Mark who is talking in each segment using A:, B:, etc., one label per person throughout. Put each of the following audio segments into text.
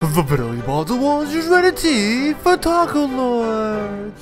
A: The Billy Balls Awards is ready tea for Taco Lord.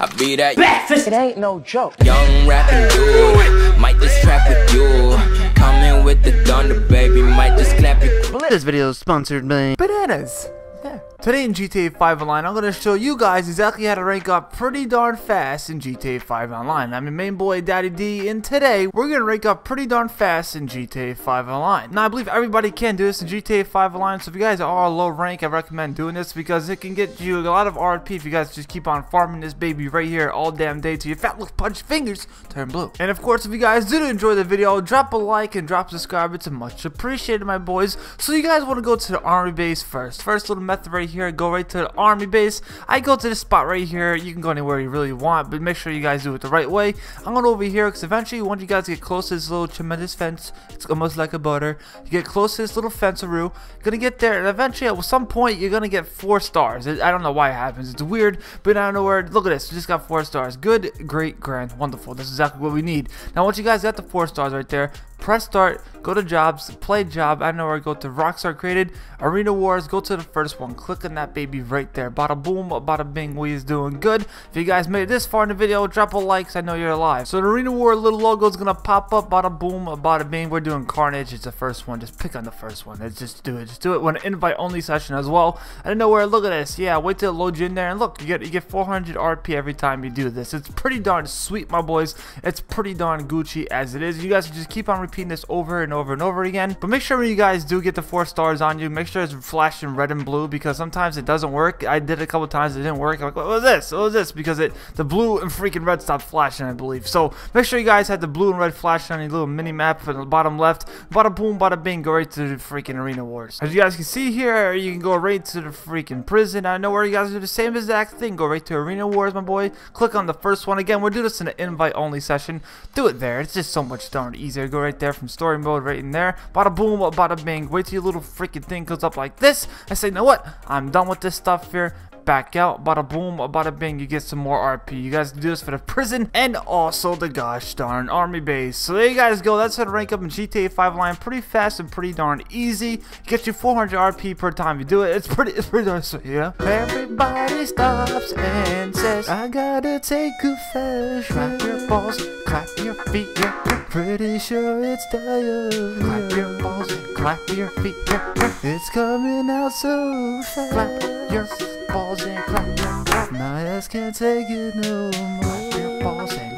B: I be that
C: It ain't no joke.
B: young rapping dude. Might just trap with you. Coming with the thunder, baby. Might just clap you.
A: This video is sponsored by Bananas. Yeah. Today in GTA 5 Online, I'm going to show you guys exactly how to rank up pretty darn fast in GTA 5 Online. I'm your main boy, Daddy D, and today we're going to rank up pretty darn fast in GTA 5 Online. Now, I believe everybody can do this in GTA 5 Online, so if you guys are low rank, I recommend doing this because it can get you a lot of RP if you guys just keep on farming this baby right here all damn day till your fat little punch fingers turn blue. And of course, if you guys did enjoy the video, drop a like and drop a subscribe. It's much appreciated, my boys. So you guys want to go to the army base first. First little method right here, go right to the army base. I go to this spot right here. You can go anywhere you really want, but make sure you guys do it the right way. I'm going over here because eventually, once you guys get close to this little tremendous fence, it's almost like a butter. You get close to this little fenceroo. You're gonna get there, and eventually, at some point, you're gonna get four stars. I don't know why it happens. It's weird, but I don't know where. Look at this. We just got four stars. Good, great, grand, wonderful. This is exactly what we need. Now, once you guys got the four stars right there, press start, go to jobs, play job, I know where go to. Rockstar created, Arena Wars, go to the first one, click on that baby right there, bada boom, bada bing, we is doing good. If you guys made this far in the video, drop a like, I know you're alive. So the Arena War little logo is gonna pop up, bada boom, bada bing, we're doing Carnage, it's the first one, just pick on the first one, let's just do it, just do it, when invite only session as well. I don't know where, look at this, yeah, wait till it loads you in there, and look, you get, you get 400 RP every time you do this, it's pretty darn sweet, my boys, it's pretty darn Gucci as it is, you guys just keep on repeating this over and over and over again. But make sure when you guys do get the four stars on you, make sure it's flashing red and blue because sometimes it doesn't work. I did it a couple times, it didn't work. I'm like, what was this? What was this? Because it the blue and freaking red stopped flashing, I believe. So make sure you guys have the blue and red flashing on your little mini map on the bottom left. Bada boom, bada bing, go right to the freaking arena wars. As you guys can see here, you can go right to the freaking prison. I know where you guys do the same exact thing. Go right to arena wars, my boy. Click on the first one again. We'll do this in an invite only session. Do it there. It's just so much darn easier. Go right there from story mode right in there. Bada boom, bada bing. Wait till your little freaking thing goes up like this. I say, you know what? I'm done with this stuff here back out. Bada boom, bada bing, you get some more RP. You guys do this for the prison and also the gosh darn army base. So there you guys go. That's how to rank up in GTA 5 line pretty fast and pretty darn easy. Get you 400 RP per time you do it. It's pretty, it's pretty darn sweet, yeah? Everybody stops and says, I gotta take a flash. Clap your balls, clap your feet, yeah. Pretty sure it's time. Clap your balls, clap your feet, yeah. It's coming out so fast. Clap your balls clap your clap. My ass can't take it no more. Balls and